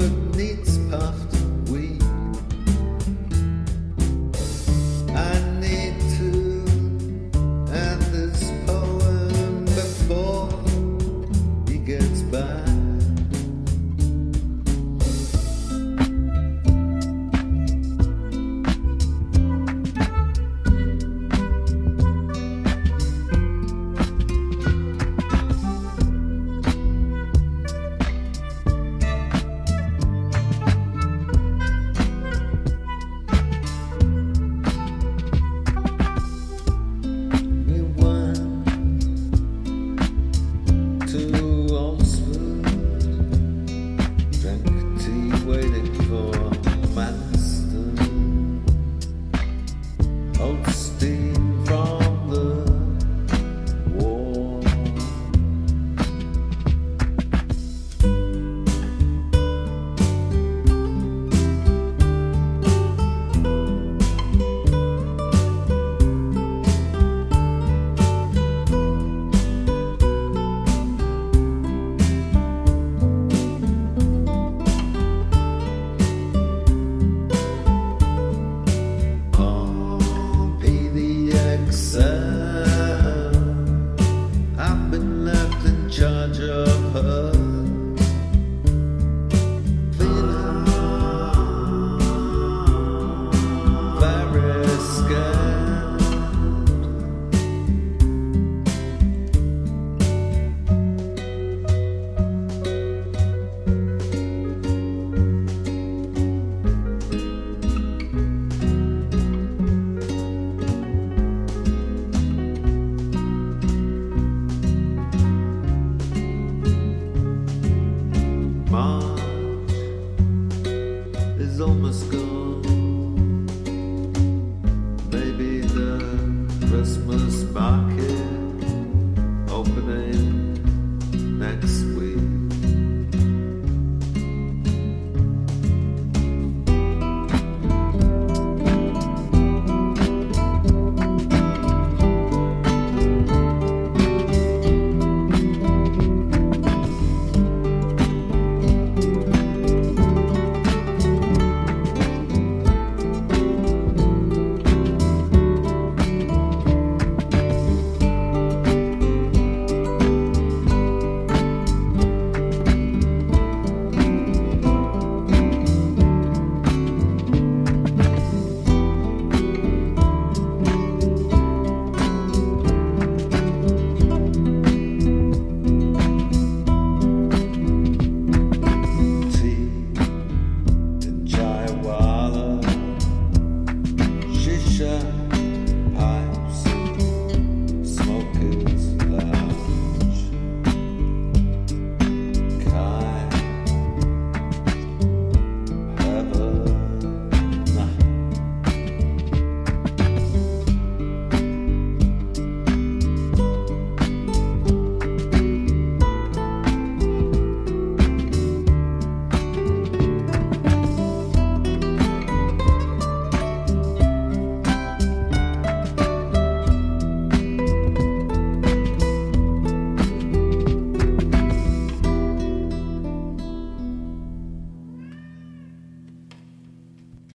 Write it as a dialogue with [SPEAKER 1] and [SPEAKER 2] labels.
[SPEAKER 1] Nichts Dienstpacht. Waiting for is almost gone. Maybe the Christmas market.